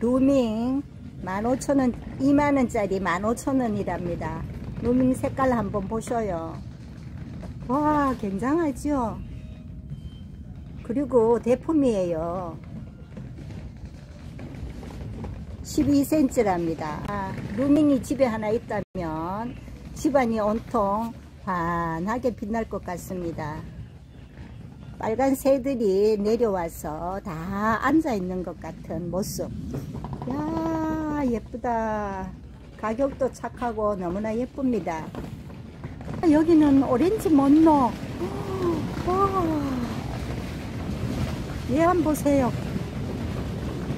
루밍 15,000원 2만원짜리 15,000원이랍니다. 루밍 색깔 한번 보셔요. 와 굉장하죠 그리고 대품이에요. 12cm랍니다. 아, 루밍이 집에 하나 있다면 집안이 온통 환하게 빛날 것 같습니다 빨간 새들이 내려와서 다 앉아 있는 것 같은 모습. 야 예쁘다. 가격도 착하고 너무나 예쁩니다. 여기는 오렌지 먼로 얘 한번 보세요.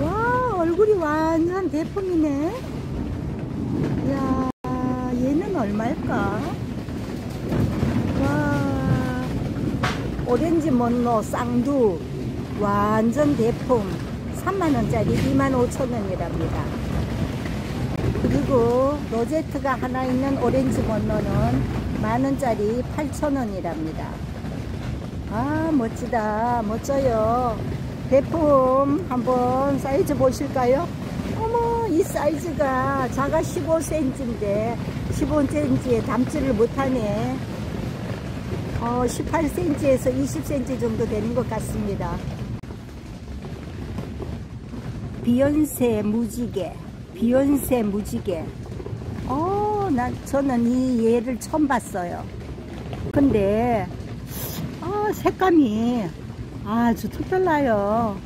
와 얼굴이 완전 대품이네. 야 얘는 얼마일까 오렌지 먼로 쌍두 완전 대품 3만원짜리 25,000원이랍니다. 그리고 로제트가 하나 있는 오렌지 먼로는 만원짜리 8,000원이랍니다. 아 멋지다. 멋져요. 대품 한번 사이즈 보실까요? 어머 이 사이즈가 자가 15cm인데 15cm에 담지를 못하네 어, 18cm에서 20cm 정도 되는 것 같습니다. 비욘세 무지개 비욘세 무지개. 어, 나, 저는 이 얘를 처음 봤어요. 근데 아, 색감이 아주 특별나요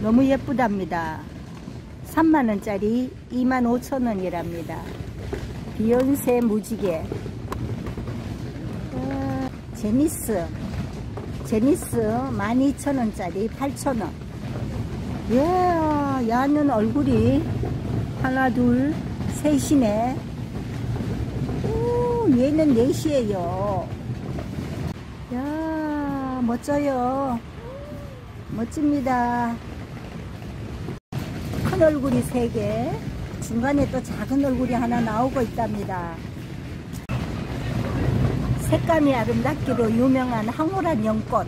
너무 예쁘답니다. 3만원짜리 25,000원이랍니다. 비욘세 무지개. 아, 제니스 제니스 12,000원짜리 8,000원. 예, 야는 얼굴이 하나 둘 셋이네. 오, 얘는 넷이에요. 야 멋져요. 멋집니다. 큰 얼굴이 3개. 중간에 또 작은 얼굴이 하나 나오고 있답니다 색감이 아름답기로 유명한 황홀한 연꽃.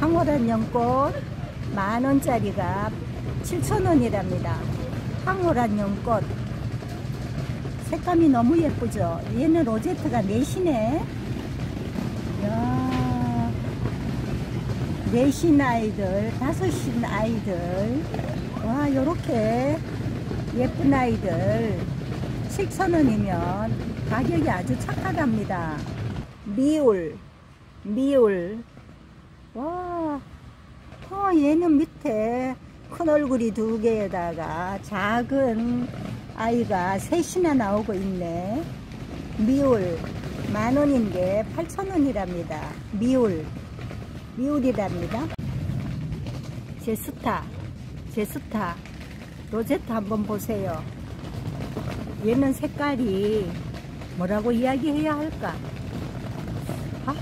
황홀한 연꽃 만원짜리가 7천원이랍니다. 황홀한 연꽃. 색감이 너무 예쁘죠? 얘는 로제트가 야, 넷인 아이들 다섯인 아이들. 와 요렇게 예쁜 아이들 7천원이면 가격이 아주 착하답니다. 미울 미울. 와 어, 얘는 밑에 큰 얼굴이 두 개에다가 작은 아이가 셋이나 나오고 있네. 미울. 만 원인데 8천원이랍니다. 미울. 미울이랍니다. 제스타 제스타. 로제트 한번 보세요 얘는 색깔이 뭐라고 이야기해야 할까? 아,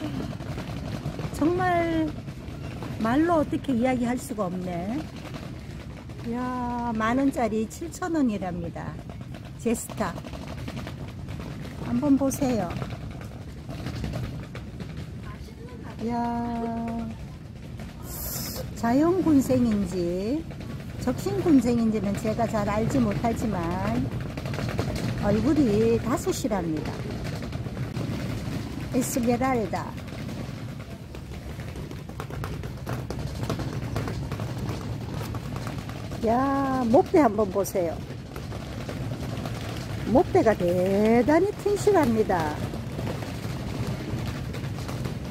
정말 말로 어떻게 이야기할 수가 없네. 야 만원짜리 7천원이랍니다. 제스타. 한번 보세요. 야 자연군생인지 적신군생인지는 제가 잘 알지 못하지만 얼굴이 다섯이랍니다. 에스메랄다. 야 목대 한번 보세요. 목대가 대단히 튼실합니다.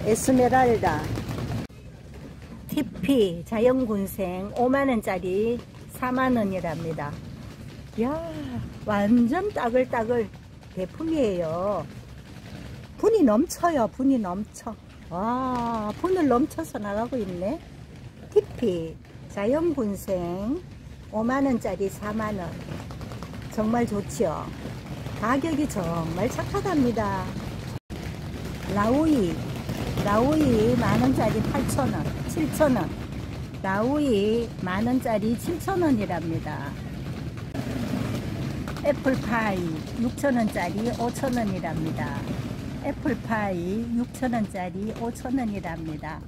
에스메랄다. TP 자연군생 5만원짜리 4만원이랍니다 야 완전 따글따글 대품이에요. 분이 넘쳐요 분이 넘쳐. 와 분을 넘쳐서 나가고 있네. TP 자연군생 5만원짜리 4만원. 정말 좋지요. 가격이 정말 착하답니다. 라우이 라우이 만원짜리 8천원 7천원. 라우이 만원짜리 7천원이랍니다 애플파이 6천원짜리 5천원이랍니다. 애플파이 6천원짜리 5천원이랍니다.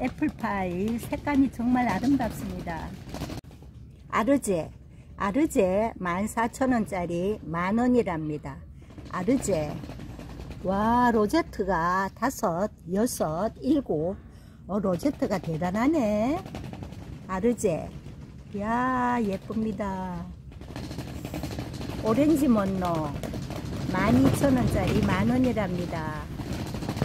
애플파이 색감이 정말 아름답습니다. 아르제 아르제 14,000원짜리 만원이랍니다. 아르제. 와 로제트가 다섯 여섯 일곱. 어, 로제트가 대단하네. 아르제. 야 예쁩니다 오렌지 먼로 12,000원짜리 만원이랍니다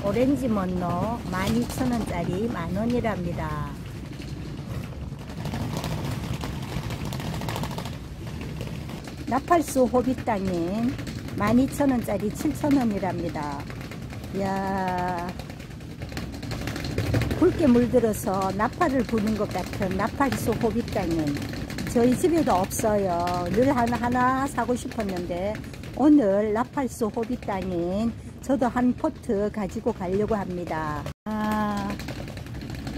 오렌지 먼로 12,000원짜리 만원이랍니다 나팔수 호빗 땅인 12,000원짜리 7,000원이랍니다. 이야, 굵게 물들어서 나팔을 부는 것 같은 나팔수 호빗 땅인 저희 집에도 없어요. 늘 하나하나 사고 싶었는데 오늘 나팔수 호빗당인 저도 한 포트 가지고 가려고 합니다. 아,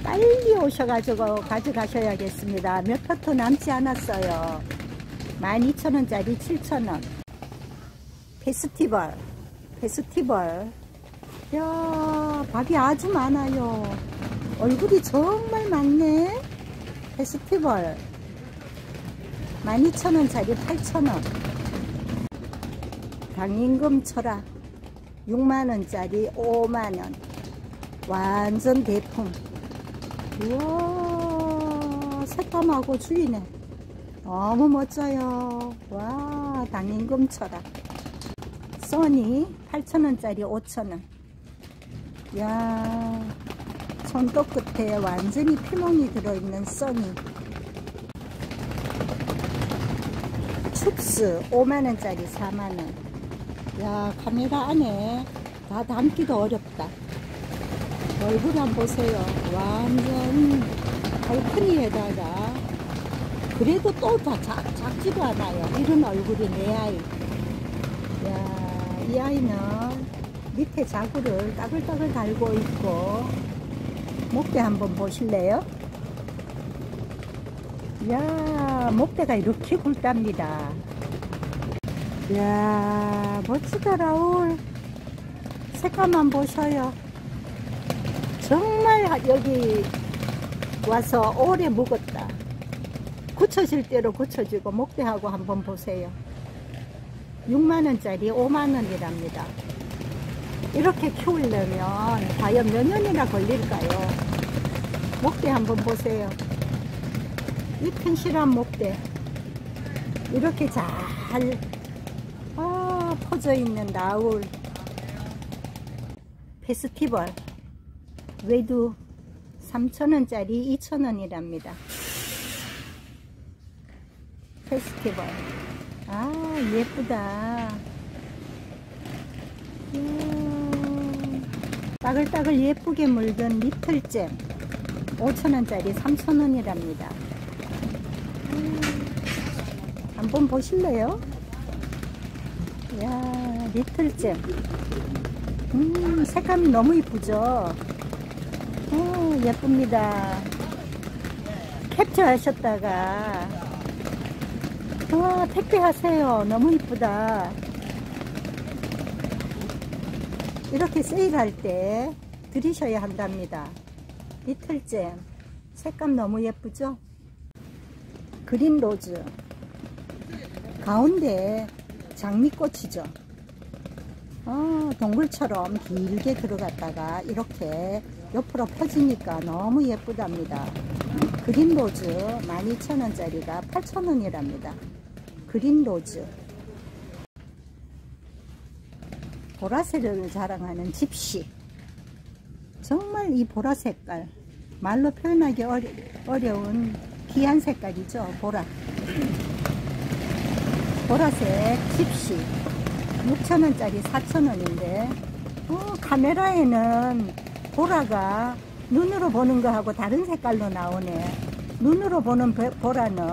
빨리 오셔가지고 가져가셔야겠습니다. 몇 포트 남지 않았어요. 12,000원짜리 7,000원. 페스티벌. 페스티벌. 야 밥이 아주 많아요. 얼굴이 정말 많네. 페스티벌. 12,000원짜리 8,000원. 강임금 철학. 6만원짜리 5만원. 완전 대품. 우와, 색감하고 줄이네. 너무 멋져요. 와, 당임금 철학. 써니 8,000원짜리 5,000원. 야 손톱 끝에 완전히 피멍이 들어있는 써니. 춥스 5만원짜리 4만원. 야, 카메라 안에 다 담기도 어렵다. 얼굴 한번 보세요. 완전 달큰이에다가 그래도 또 다 작지도 않아요. 이런 얼굴이 내 아이. 야, 이 아이는 밑에 자구를 따글따글 달고 있고 목대 한번 보실래요? 야, 목대가 이렇게 굵답니다. 야, 멋지다 라울. 색감만 보셔요. 정말 여기 와서 오래 묵었다. 굳혀질 대로 굳혀지고 목대하고 한번 보세요. 6만원짜리 5만원이랍니다. 이렇게 키우려면 과연 몇 년이나 걸릴까요? 목대 한번 보세요. 이 튼실한 목대. 이렇게 잘 아, 퍼져 있는 나울. 페스티벌. 외두 3천원짜리 2천원이랍니다. 페스티벌. 아, 예쁘다. 음, 따글따글 예쁘게 물든 리틀잼. 5천원짜리 3천원이랍니다. 음, 한번 보실래요? 야 리틀잼. 음, 색감이 너무 이쁘죠? 오, 예쁩니다. 캡처 하셨다가 와 택배하세요. 너무 이쁘다. 이렇게 세일할 때 들이셔야 한답니다. 리틀젬 색감 너무 예쁘죠? 그린 로즈 가운데 장미꽃이죠. 어, 동굴처럼 길게 들어갔다가 이렇게 옆으로 퍼지니까 너무 예쁘답니다. 그린 로즈 12,000원짜리가 8,000원이랍니다. 그린 로즈 보라색을 자랑하는 집시 정말 이 보라 색깔 말로 표현하기 어려, 어려운 귀한 색깔이죠 보라 보라색 집시. 6천원짜리 4천원인데. 어, 카메라에는 보라가 눈으로 보는 거하고 다른 색깔로 나오네. 눈으로 보는 보라는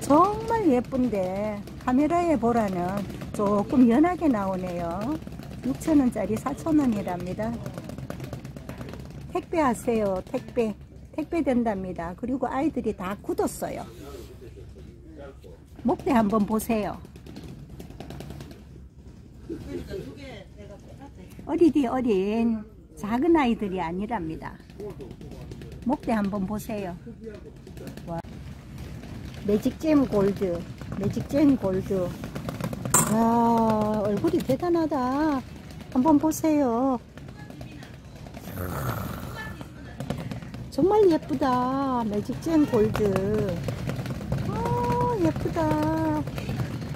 정말 예쁜데 카메라에 보라는 조금 연하게 나오네요. 6천원짜리 4천원이랍니다. 택배 하세요 택배. 택배 된답니다. 그리고 아이들이 다 굳었어요 목대 한번 보세요. 어리디 어린 작은 아이들이 아니랍니다. 목대 한번 보세요. 와. 매직잼 골드 매직잼 골드. 와 얼굴이 대단하다. 한번 보세요. 정말 예쁘다. 매직잼 골드. 아 예쁘다.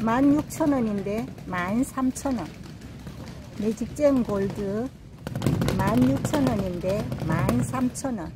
16,000원인데 13,000원. 매직잼 골드 16,000원인데 13,000원